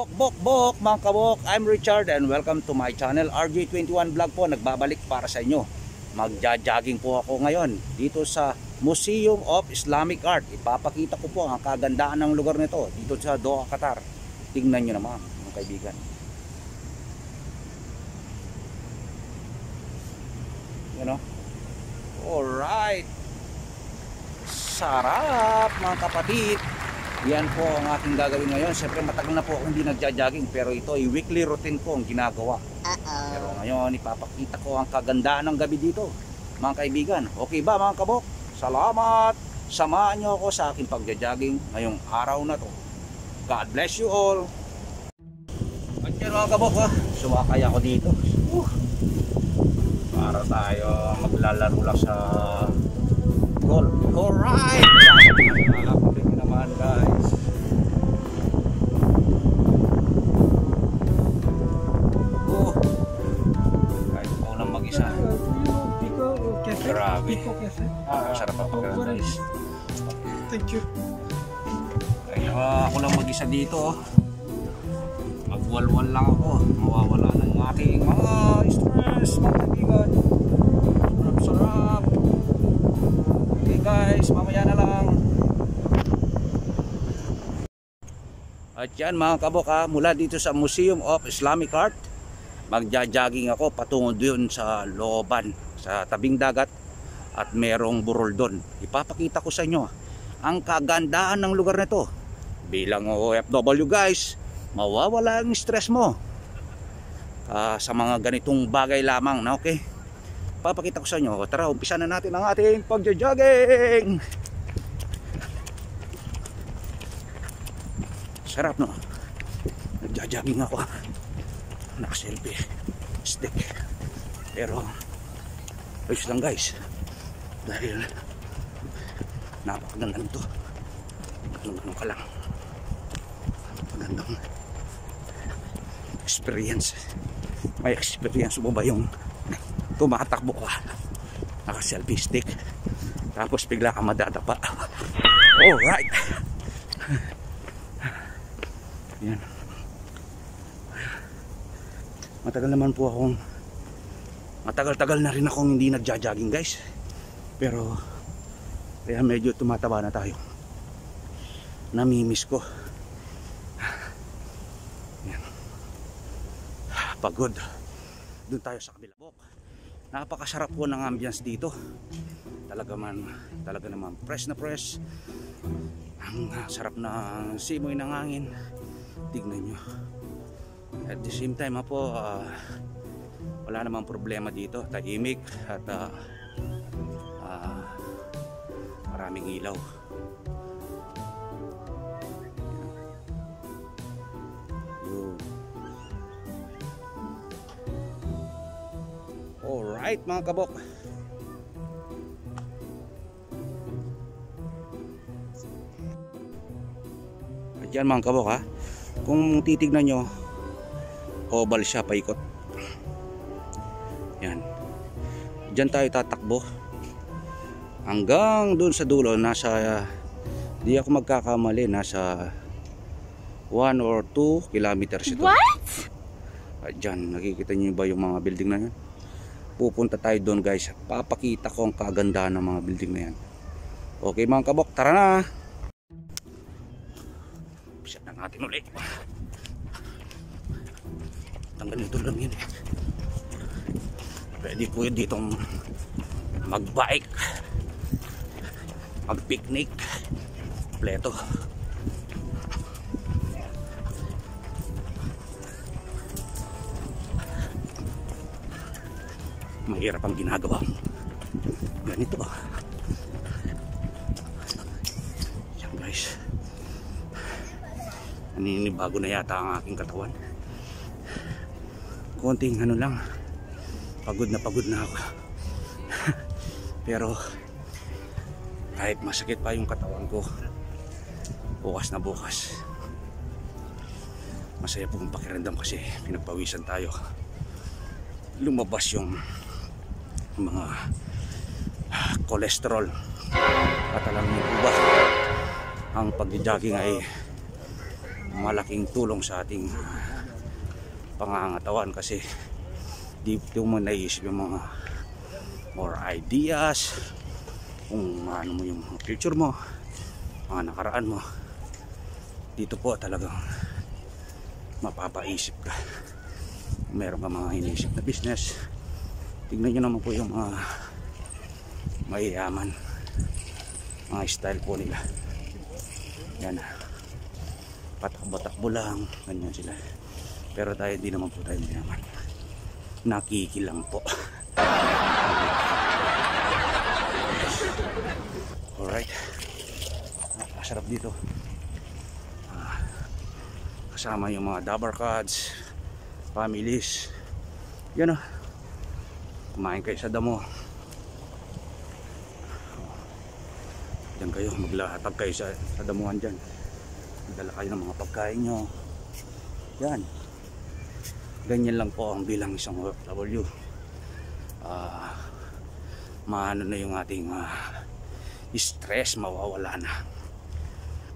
Bok, bok, bok, mga kabok. I'm Richard and welcome to my channel, RJ21 Vlog po. Nagbabalik para sa inyo. Magja-jogging po ako ngayon dito sa Museum of Islamic Art. Ipapakita ko po ang kagandaan ng lugar nito dito sa Doha, Qatar. Tingnan nyo naman, mga kaibigan. You know? Alright. Sarap, mga kapatid. Yan po ang ating gagawin ngayon. Siyempre matagal na po ako hindi nagja-jogging pero ito ay weekly routine ko ang ginagawa. Pero ngayon ipapakita ko ang kagandaan ng gabi dito. Mga kaibigan, okay ba mga kabok? Salamat! Samahan niyo ako sa aking pagja-jogging ngayong araw na to. God bless you all! At yan mga kabok ha, sumakay ako dito. Uh, para tayo maglalaro lang sa golf. Alright! Grabe. Pico Cafe. Sarap ang pagkakas. Thank you. Kaya ako lang mag-isa dito. oh. Magwalwal lang ako. Mawawala ng aking mga stress, mga kaibigan. Sarap, sarap. Okay guys, mamaya na lang. At yan mga kaboka, mula dito sa Museum of Islamic Art, magja-jogging ako patungo doon sa looban, sa tabing dagat at merong burol doon. Ipapakita ko sa inyo ang kagandaan ng lugar nito. Bilang OFW guys, mawawala ang stress mo Ah, sa mga ganitong bagay lamang na okay. Papakita ko sa inyo. Tara, umpisa na natin ang ating pagja-jogging. Sarap no. Nagja-jogging ako. Naka-selfie. Stick. Pero ayos lang guys. Dahil napakaganda nito. Ano ka lang. Napakagandang experience. May experience mo ba yung tumatakbo ka naka selfie stick tapos bigla ka madadapa alright yan matagal naman po akong matagal-tagal na rin akong hindi nagja-jogging guys. Pero kaya medyo tumataba na tayo. Namimiss ko. Yan. Pagod. Doon tayo sa kabila. Bok, napakasarap po ng ambience dito. Talaga man talaga naman. Fresh na fresh ang sarap na simoy ng hangin. Tignan nyo at the same time po ah, wala namang problema dito tahimik at ah, ah, maraming ilaw Alright mga kabok. Diyan mga kabok ha. Kung titignan nyo, oval siya paikot. Yan. Diyan tayo tatakbo. Hanggang doon sa dulo, nasa, di ako magkakamali, nasa 1 or 2 kilometers ito. What? At dyan, nakikita nyo ba yung mga building na yan? Pupunta tayo doon guys. Papakita ko ang kagandahan ng mga building na yan. Okay mga kabok, tara na! Pisat na natin ulit. Tanggalin ito lang yun. eh. Pwede po yun ditong mag-bike, mag-picnic, pleto. mahirap ang ginagawa ganito ah yan guys naninibago na yata ang aking katawan konting ano lang. Pagod na pagod na ako. Pero kahit masakit pa yung katawan ko bukas na bukas. Masaya po ang pakiramdam kasi pinagpawisan tayo. Lumabas yung mga cholesterol. At alam niyo po ba ang pagja-jogging ay malaking tulong sa ating pangangatawan kasi dito mo naisip yung mga more ideas kung ano mo yung future mo mga nakaraan mo. Dito po talagang mapapaisip ka. Meron ka mga iniisip na business? Tignan nyo naman po yung mga mayayaman mga style po nila. Yan. Patakbo-takbo lang ganyan sila pero tayo di naman po tayo mayaman nakikilang po. Alright napakasarap dito. Ah, kasama yung mga dabar cards families. Yan o kumain kayo sa damo. Diyan kayo, maglahatag kayo sa, damuhan dyan. Dala kayo ng mga pagkain nyo. Yan. Ganyan lang po ang bilang isang OFW. Ah, maano na yung ating ah, stress, mawawala na.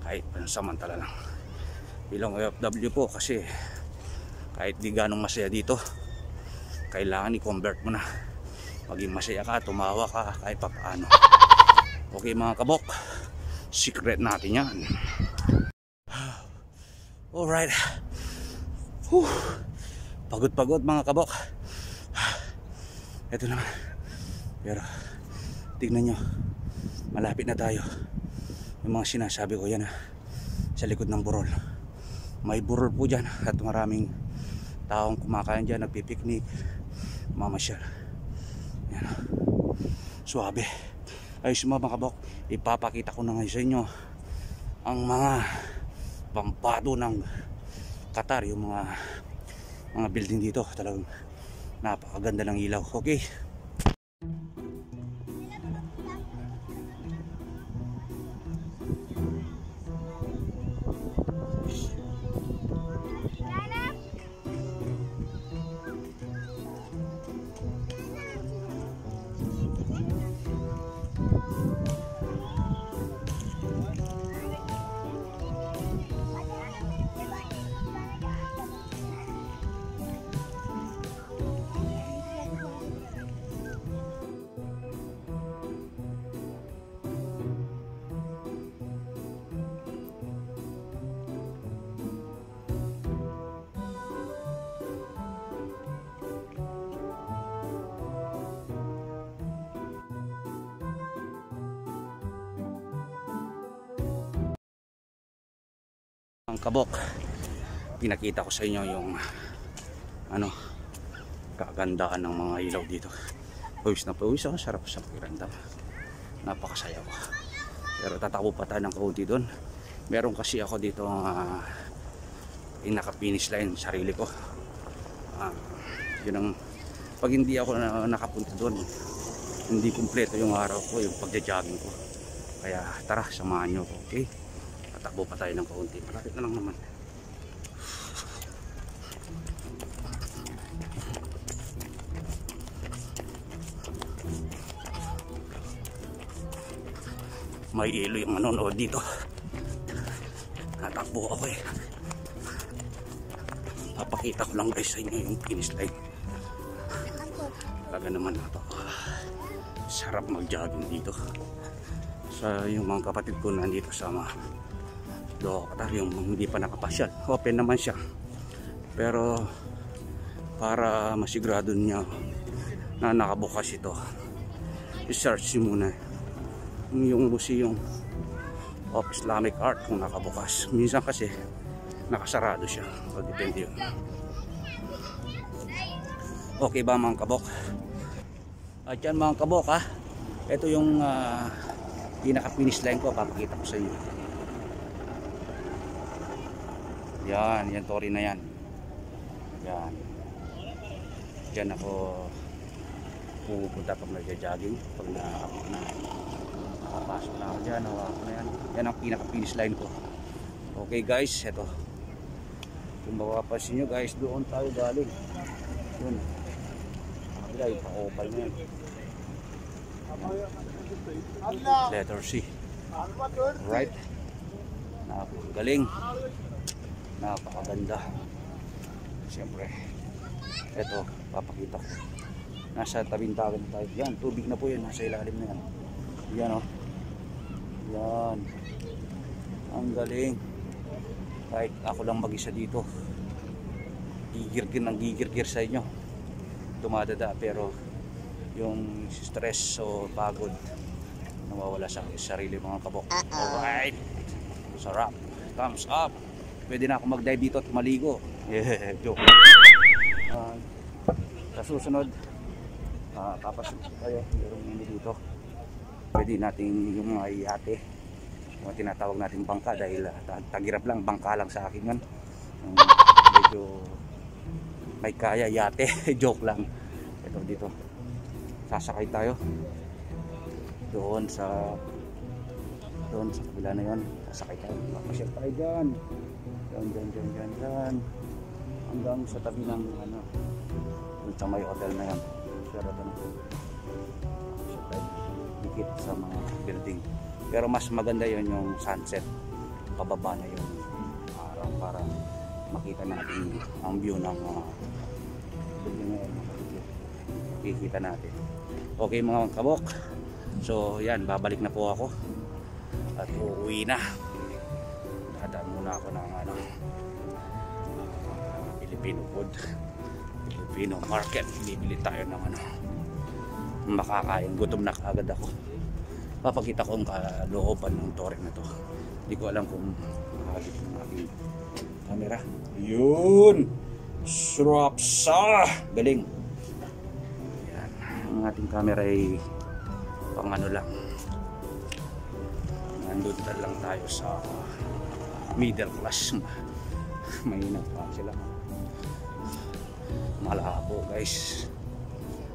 Kahit pansamantala lang. Bilang OFW po kasi kahit di ganong masaya dito, kailangan i-convert mo na. Maging masaya ka, tumawa ka, kahit pa paano. Okay mga kabok, secret natin yan. Alright. Whew. Pagod-pagod mga kabok. Ito naman. Pero tignan nyo, malapit na tayo. Yung mga sinasabi ko yan ah, sa likod ng burol. May burol po dyan at maraming taong kumakain dyan, nagpipiknik, mamasyal. Yan. Suabe ayos mga kabok ipapakita ko na ngayon sa inyo ang mga pampado ng Qatar yung mga mga building dito talagang napakaganda ng ilaw. Okay ang kabok. Pinakita ko sa inyo yung ano kagandahan ng mga ilaw dito. Pawis na pawis ako sarap sa pakiramdam. Napakasaya ko. Pero tatakbo pa tayo ng kaunti doon meron kasi ako dito uh, inaka-finish line sarili ko. Uh, yun ang pag hindi ako na, nakapunta doon hindi kumpleto yung araw ko yung pagja-jogging ko. Kaya tara samahan nyo ko okay tatakbo pa tayo ng kaunti. Malapit na lang naman. May ilo yung manonood dito. Natakbo ako eh. Papakita ko lang guys sa inyo yung finish line. Talaga naman ito sarap mag jogging dito. Sa yung mga kapatid ko nandito sa mga Qatar yung hindi pa nakapasyal. Open naman siya. Pero para masigurado niya na nakabukas ito i-search muna yung museum of Islamic art kung nakabukas. Minsan kasi nakasarado siya. So depende yun. Okay ba mga kabok? At yan mga kabok ha? Ito yung uh, pinaka finish line ko. Papakita ko sa inyo yan yan tori na yan yan dyan ako pupunta pag nagja-jogging pag na, na nakapasok na ako dyan hawa ko na yan yan ang pinaka finish line ko okay guys eto kung mapapansin nyo guys doon tayo galing yun kabila yung pa-opal na yan letter C right napagaling napakaganda. Siyempre eto papakita ko. Nasa tabing dagat na tayo. Yan tubig na po yan. Nasa ilalim na yan. Yan o yan. Ang galing. Kahit ako lang mag-isa dito. Gigirgir ng gigirgir sa inyo. Tumadada pero yung stress o pagod nawawala sa sarili mga kabok. Alright. Sarap. Thumbs up pwede na ako mag-dive dito at maligo. Yeah, joke. Ah, sa susunod uh, papasok kayo. Merong mini dito. Pwede nating yung mga yate yung tinatawag natin bangka dahil uh, tagirap lang bangka lang sa akin yan Um, medyo may kaya yate joke lang. Ito dito. Sasakay tayo. Doon sa doon sa kabila na yon sasakay tayo. Mapasyal tayo dyan. Dyan dyan dyan dyan dyan. Hanggang sa tabi ng ano doon sa may hotel na yan. Sheraton mapasyal tayo. Dikit sa mga building. Pero mas maganda yon yung sunset. Pababa na yung araw para makita natin ang view ng mga building na yan makikita natin. Okay mga kabok. So yan babalik na po ako at uuwi na. Dadaan muna ako ng ano uh, Filipino food. Filipino market. Bibili tayo ng ano makakain. Gutom na kaagad ako. Papakita ko ang kalooban ng tore na to. Hindi ko alam kung makakagit ng aking camera. Yun! Sarap sa galing. Yan ang ating camera ay pang ano lang nandun na lang tayo sa middle class mahina pa sila. Malabo guys.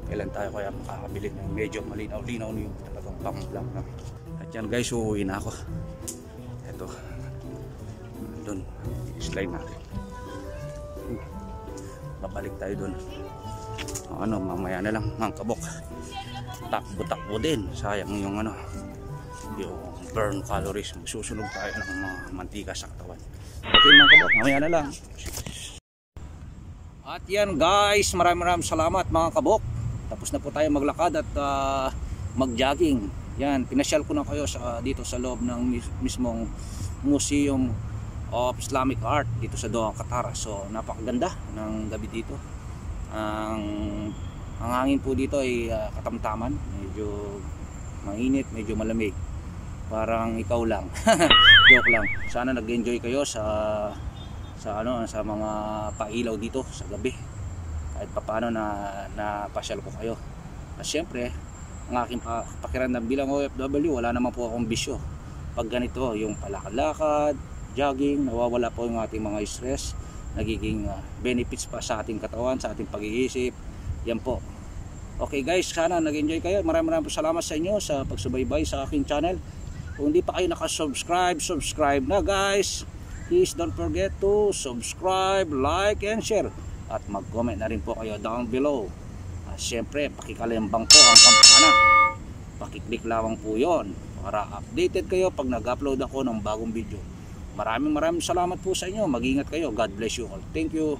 Kailan tayo kaya makakabili ng medyo malinaw-linaw na yung talagang pang vlog na. At yan guys uuwi na ako. Eto. Doon slide natin. Babalik tayo doon ano mamaya na lang mga kabok. Takbo-takbo din. Sayang yung ano yung burn calories. Magsusunog tayo ng mga mantika sa katawan. Okay mga kabok mamaya na lang. At yan guys. Maraming maraming salamat mga kabok tapos na po tayo maglakad at ah, mag-jogging. Yan pinasyal ko na kayo sa, dito sa loob ng mis- mismong Museum of Islamic Art dito sa Doha, Qatar. So napakaganda ng gabi dito. Ang ang hangin po dito ay ah, katamtaman. Medyo mainit medyo malamig parang ikaw lang. Joke lang. Sana nag-enjoy kayo sa sa ano sa mga pailaw dito sa gabi. Kahit papaano na napasyal ko kayo. At syempre ang aking pa, pakiramdam bilang OFW wala naman po akong bisyo. Pag ganito yung palakad-lakad jogging nawawala po yung ating mga stress. Nagiging ah, benefits pa sa ating katawan sa ating pag-iisip. Yan po. Okay guys sana nag-enjoy kayo. Maraming maraming salamat sa inyo sa pagsubaybay sa aking channel kung hindi pa kayo nakasubscribe subscribe na guys. Please don't forget to subscribe like and share. At mag-comment na rin po kayo down below. At syempre pakikalembang po ang kampana. Pakiclick lamang po yon para updated kayo pag nag-upload ako ng bagong video. Maraming maraming salamat po sa inyo. Mag-ingat kayo. God bless you all. Thank you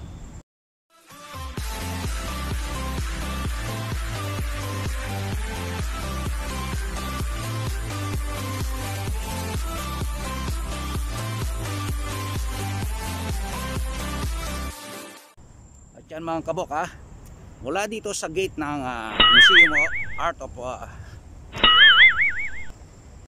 At yan mga kabok ha. Mula dito sa gate ng ah, Museum of Art of ah,